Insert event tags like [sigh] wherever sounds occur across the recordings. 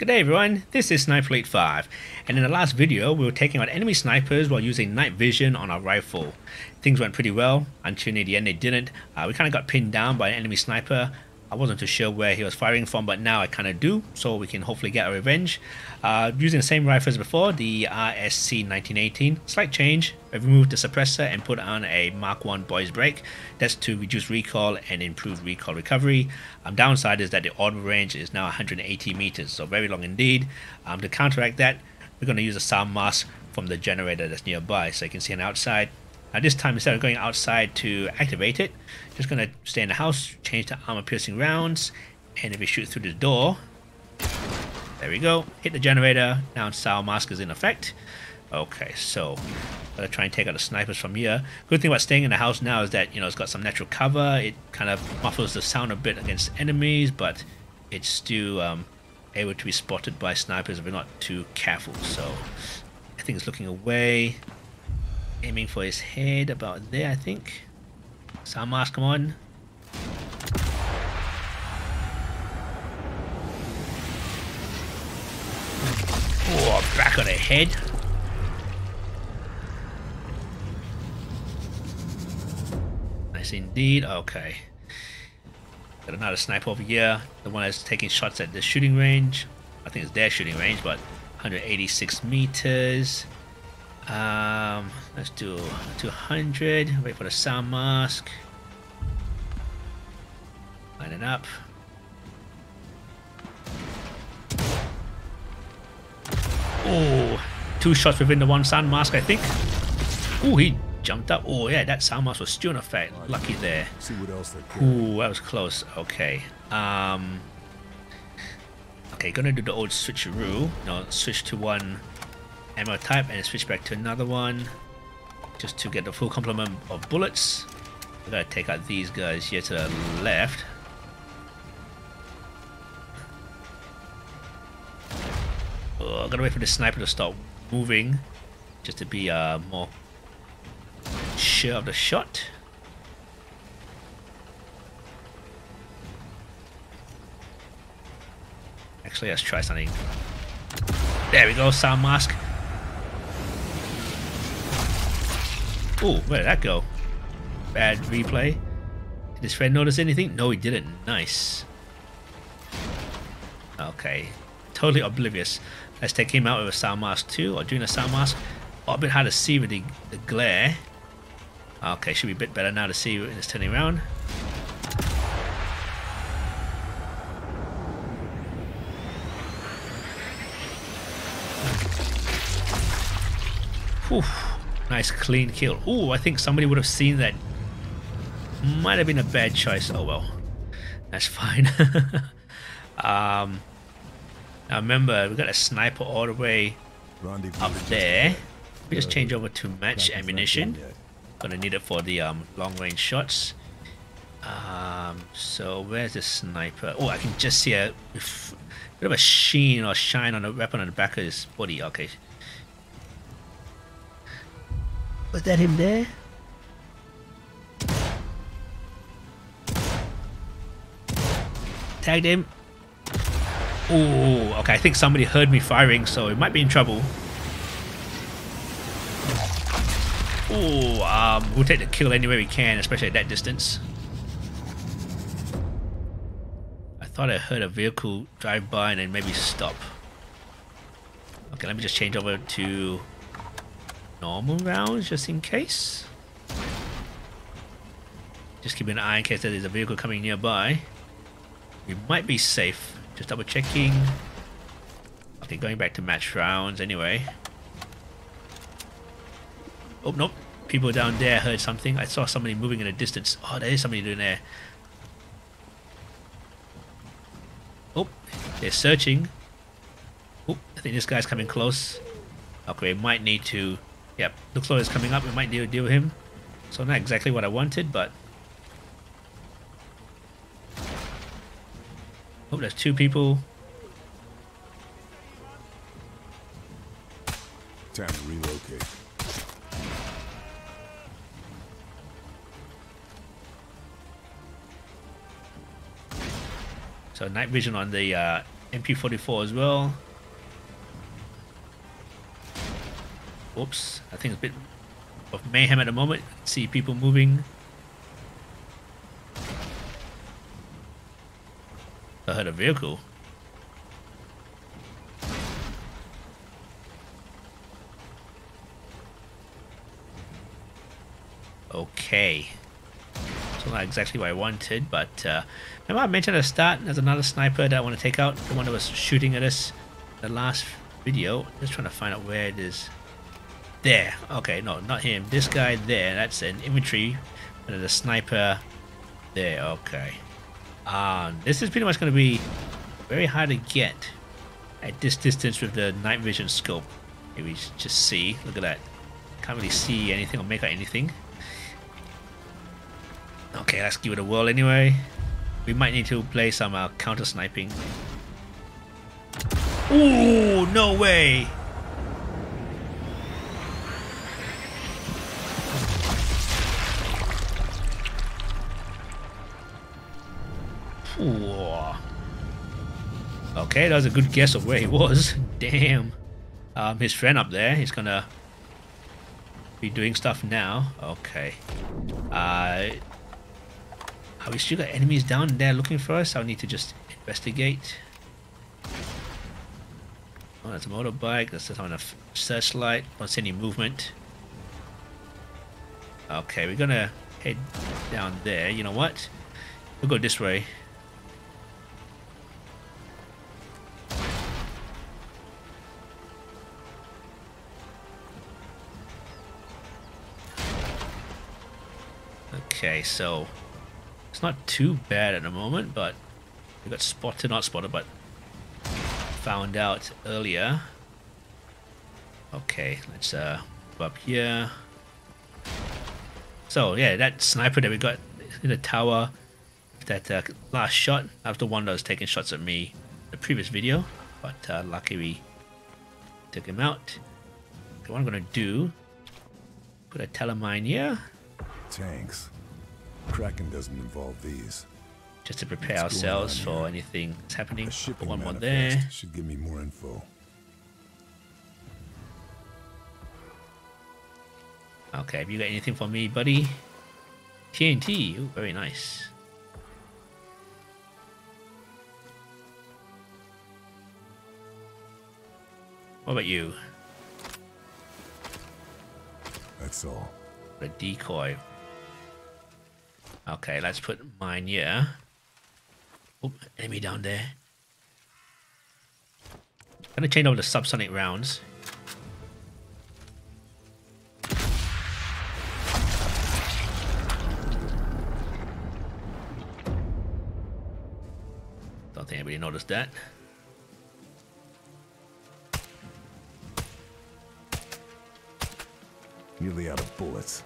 Good day everyone, this is Sniper Elite 5 and in the last video we were taking out enemy snipers while using night vision on our rifle. Things went pretty well until near the end they didn't. Uh, we kind of got pinned down by an enemy sniper I wasn't too sure where he was firing from, but now I kind of do, so we can hopefully get a revenge. Uh, using the same rifle as before, the RSC 1918. Slight change, I've removed the suppressor and put on a Mark 1 Boys Brake. That's to reduce recoil and improve recoil recovery. Um, downside is that the audible range is now 180 meters, so very long indeed. Um, to counteract that, we're going to use a sound mask from the generator that's nearby, so you can see the outside now this time, instead of going outside to activate it, just going to stay in the house, change the armor-piercing rounds, and if we shoot through the door, there we go, hit the generator, now sound mask is in effect. Okay, so gotta try and take out the snipers from here. Good thing about staying in the house now is that you know it's got some natural cover. It kind of muffles the sound a bit against enemies, but it's still um, able to be spotted by snipers if we're not too careful. So I think it's looking away. Aiming for his head about there, I think. Mask, come on. Oh, back on the head. Nice indeed. Okay. Got another sniper over here. The one that's taking shots at the shooting range. I think it's their shooting range, but 186 meters. Um, let's do 200. Wait for the sound mask. Line it up. Oh, two shots within the one sound mask, I think. Oh, he jumped up. Oh, yeah, that sound mask was still in effect. Lucky there. See what else Ooh, that was close. Okay. Um. Okay, gonna do the old switcheroo. No, switch to one ammo type and switch back to another one just to get the full complement of bullets. We gotta take out these guys here to the left. Oh, gotta wait for the sniper to stop moving just to be uh, more sure of the shot. Actually, let's try something. There we go, sound mask. Oh, where did that go? Bad replay. Did his friend notice anything? No, he didn't. Nice. Okay. Totally oblivious. Let's take him out with a sound mask too, or doing a sound mask. Oh, a bit hard to see with the, the glare. Okay, should be a bit better now to see when it's turning around. Whew. Nice clean kill. Oh, I think somebody would have seen that. Might have been a bad choice. Oh well. That's fine. [laughs] um, now remember, we got a sniper all the way up there. We just change over to match ammunition. Gonna need it for the um, long range shots. Um, so where's the sniper? Oh, I can just see a bit of a sheen or shine on the weapon on the back of his body. Okay, Was that him there? Tagged him. Oh, okay. I think somebody heard me firing, so it might be in trouble. Oh, um, we'll take the kill anywhere we can, especially at that distance. I thought I heard a vehicle drive by and then maybe stop. Okay, let me just change over to normal rounds just in case. Just keep an eye in case there's a vehicle coming nearby. We might be safe. Just double checking. Okay, going back to match rounds anyway. Oh, nope. People down there heard something. I saw somebody moving in the distance. Oh, there is somebody doing there. Oh, they're searching. Oh, I think this guy's coming close. Okay, might need to Yep, looks like it's coming up. We might to deal with him. So not exactly what I wanted, but... Oh, there's two people. Time to relocate. So night vision on the uh, MP44 as well. Whoops, I think it's a bit of mayhem at the moment. See people moving. I heard a vehicle. Okay. So not exactly what I wanted, but uh, remember I mentioned at the start there's another sniper that I want to take out, the one that was shooting at us the last video. Just trying to find out where it is. There. Okay, no, not him. This guy there. That's an infantry. And a sniper there. Okay. Um, this is pretty much going to be very hard to get at this distance with the night vision scope. Maybe just see. Look at that. Can't really see anything or make out anything. Okay, let's give it a whirl anyway. We might need to play some uh, counter sniping. Ooh, no way! Ooh. Okay, that was a good guess of where he was. [laughs] Damn. Um, his friend up there, he's gonna be doing stuff now. Okay. Uh, are we still got enemies down there looking for us? I'll need to just investigate. Oh, that's a motorbike. That's on a searchlight. Don't see any movement. Okay, we're gonna head down there. You know what? We'll go this way. Okay, so it's not too bad at the moment, but we got spotted, not spotted, but found out earlier. Okay, let's uh go up here. So yeah, that sniper that we got in the tower, that uh, last shot, after one that was taking shots at me the previous video, but uh, lucky we took him out. Okay, what I'm gonna do, put a telemine here. Tanks. Kraken doesn't involve these. Just to prepare What's ourselves for anything that's happening. A Put shipping one more there. should give me more info. Okay, have you got anything for me, buddy? TNT. Ooh, very nice. What about you? That's all. A decoy. Okay, let's put mine here. Oh, enemy down there. Gonna change over the subsonic rounds. Don't think anybody noticed that. Nearly out of bullets.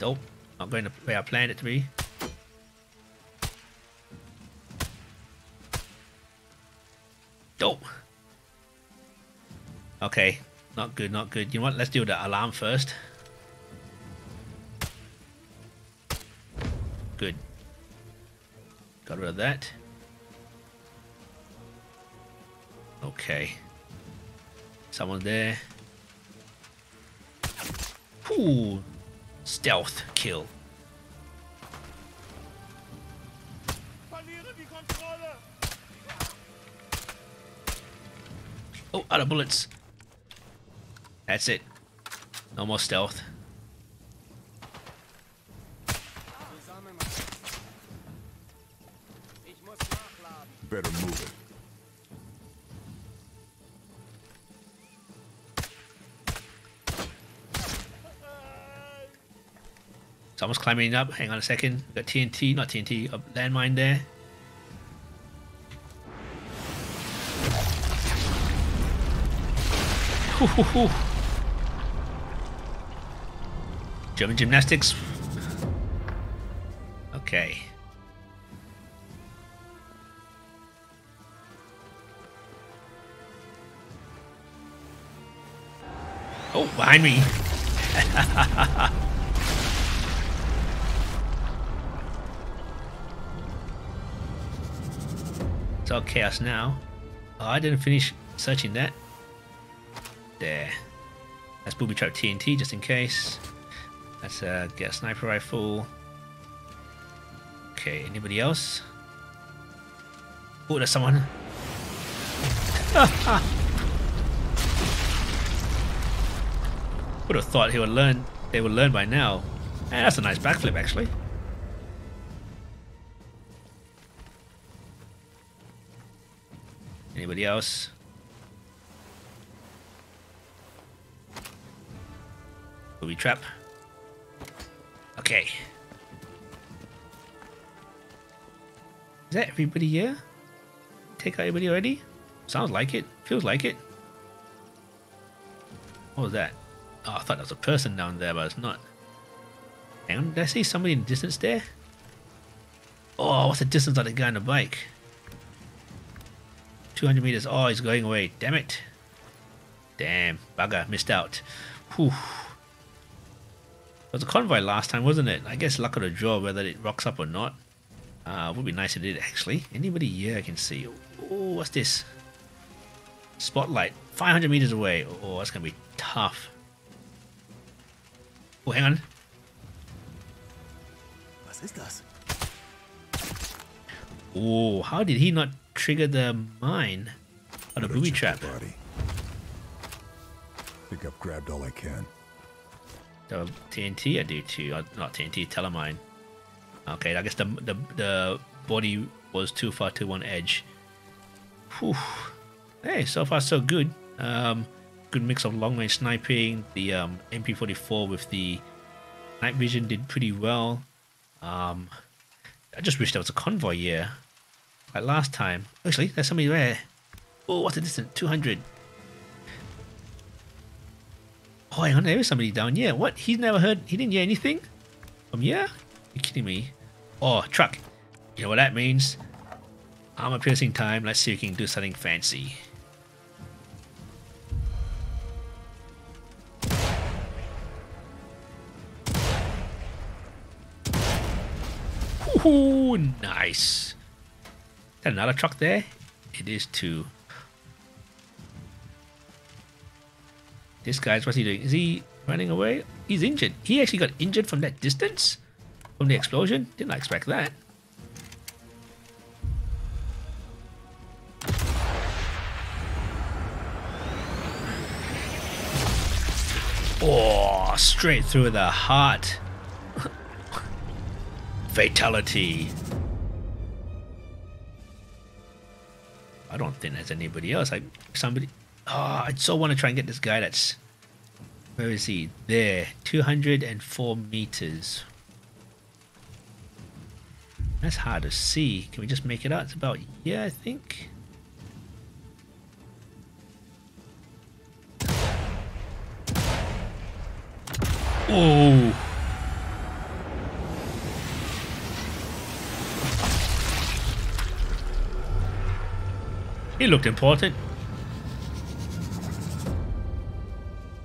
Nope, not going the way I planned it to be. Dope. Okay, not good, not good. You know what? Let's do the alarm first. Good. Got rid of that. Okay. Someone there. Ooh, stealth kill. Oh, out of bullets. That's it. No more stealth. Better move it. Someone's climbing up. Hang on a second. We got TNT, not TNT, a landmine there. German gymnastics. Okay. Oh, behind me. [laughs] It's all chaos now. Oh, I didn't finish searching that. There. That's booby trap TNT just in case. Let's uh, get a sniper rifle. Okay, anybody else? Oh, there's someone. [laughs] Would have thought he would learn. They would learn by now. Eh, that's a nice backflip, actually. Anybody else? Booby trap. Okay. Is that everybody here? Take out everybody already? Sounds like it. Feels like it. What was that? Oh, I thought there was a person down there, but it's not. On, did I see somebody in the distance there? Oh, what's the distance of the guy on the bike? 200 meters. Oh, he's going away. Damn it. Damn, bugger, missed out. Whew. It was a convoy last time, wasn't it? I guess luck of the draw whether it rocks up or not. Uh, would be nice if it did actually. Anybody here I can see? Oh, what's this? Spotlight. 500 meters away. Oh, that's going to be tough. Oh, hang on. Was ist das? Oh, how did he not trigger the mine? Or the booby trap? Body. Think I've grabbed all I can. The TNT I do too. Uh, not TNT, telemine. Okay, I guess the, the the body was too far to one edge. Whew. Hey, so far so good. Um, good mix of long range sniping. The um, MP44 with the night vision did pretty well. Um, I just wish there was a convoy here, like last time. Actually, there's somebody there. Oh, what's the distance? 200. Oh, hang on, there is somebody down here. What? He's never heard, he didn't hear anything? Um, From here? You're kidding me? Oh, truck. You know what that means? Armor piercing time. Let's see if we can do something fancy. Ooh, nice. Another truck there? It is too. This guy's what's he doing? Is he running away? He's injured. He actually got injured from that distance? From the explosion? Didn't I expect that. Oh, straight through the heart. [laughs] Fatality. Don't think there's anybody else. Like somebody. Oh, I so want to try and get this guy that's. Where is he? There. 204 meters. That's hard to see. Can we just make it out? It's about yeah, I think. Oh. He looked important.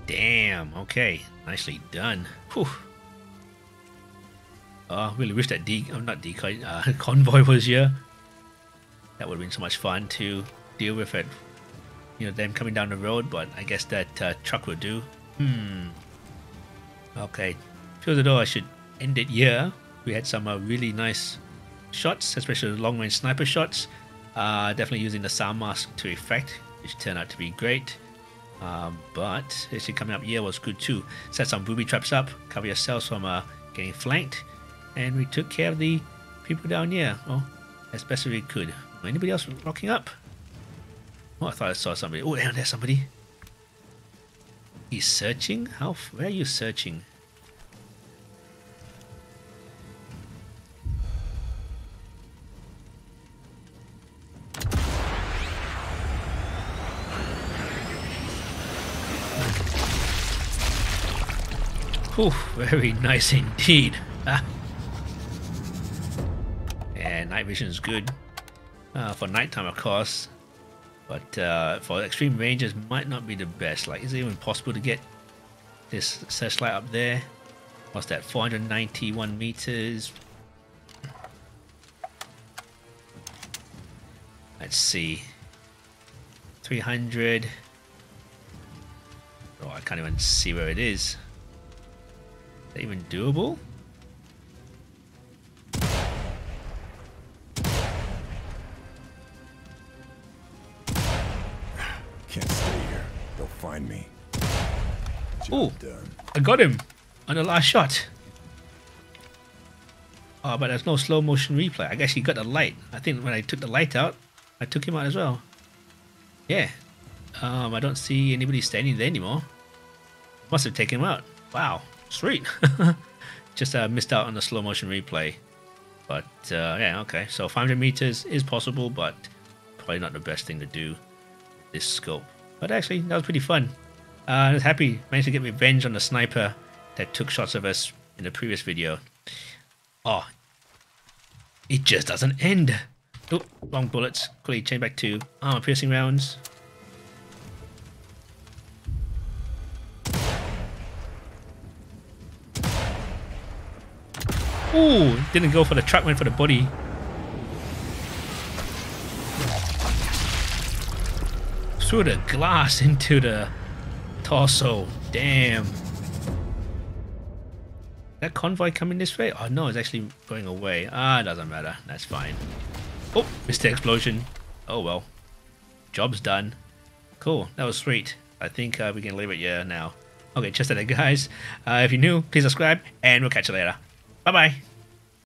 Damn, okay. Nicely done. Whew. Oh, I really wish that de- oh, not decoy, uh, [laughs] convoy was here. That would have been so much fun to deal with it. You know, them coming down the road, but I guess that uh, truck will do. Hmm. Okay. Feel as though I should end it here. We had some uh, really nice shots, especially long range sniper shots. Uh, definitely using the sound mask to effect, which turned out to be great. Um, but actually coming up here was good too. Set some booby traps up, cover yourselves from uh, getting flanked, and we took care of the people down here. Well, as best as we could. Anybody else rocking up? Oh, I thought I saw somebody. Oh, there's somebody. He's searching? How? Where are you searching? Whew, very nice indeed. Yeah, night vision is good. Uh, for nighttime, of course. But uh, for extreme ranges, might not be the best. Like, is it even possible to get this searchlight up there? What's that? 491 meters. Let's see. 300. Oh, I can't even see where it is. That even doable? Can't stay here. They'll find me. Done. I got him on the last shot. Oh, but there's no slow motion replay. I guess he got the light. I think when I took the light out, I took him out as well. Yeah. Um, I don't see anybody standing there anymore. Must have taken him out. Wow. Sweet. [laughs] Just uh, missed out on the slow motion replay. But uh, yeah, okay. So 500 meters is possible, but probably not the best thing to do this scope. But actually, that was pretty fun. Uh, I was happy, managed to get revenge on the sniper that took shots of us in the previous video. Oh, it just doesn't end. Oh, wrong bullets. Quickly change back to armor piercing rounds. Ooh, didn't go for the truck, went for the body. Threw the glass [laughs] into the torso. Damn. That convoy coming this way? Oh no, it's actually going away. Ah, doesn't matter. That's fine. Oh, missed the explosion. Oh well. Job's done. Cool. That was sweet. I think uh, we can leave it here now. Okay, just that, guys. Uh, if you're new, please subscribe, and we'll catch you later. Bye bye.